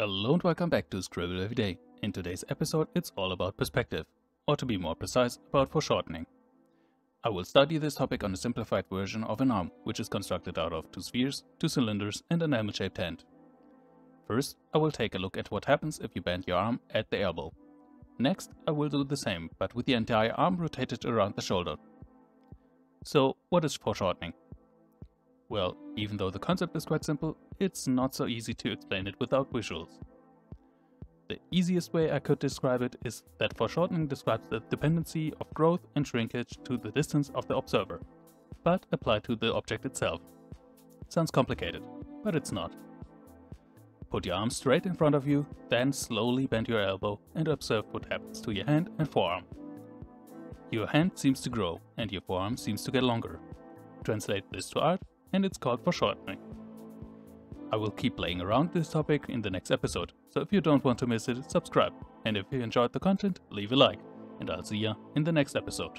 Hello and welcome back to Scribble Every Day. In today's episode, it's all about perspective, or to be more precise, about foreshortening. I will study this topic on a simplified version of an arm, which is constructed out of two spheres, two cylinders, and an helmet-shaped hand. First, I will take a look at what happens if you bend your arm at the elbow. Next, I will do the same, but with the entire arm rotated around the shoulder. So, what is foreshortening? Well, even though the concept is quite simple, it's not so easy to explain it without visuals. The easiest way I could describe it is that foreshortening describes the dependency of growth and shrinkage to the distance of the observer, but applied to the object itself. Sounds complicated, but it's not. Put your arm straight in front of you, then slowly bend your elbow and observe what happens to your hand and forearm. Your hand seems to grow and your forearm seems to get longer. Translate this to art and it's called foreshortening. I will keep playing around this topic in the next episode, so if you don't want to miss it, subscribe, and if you enjoyed the content, leave a like, and I'll see ya in the next episode.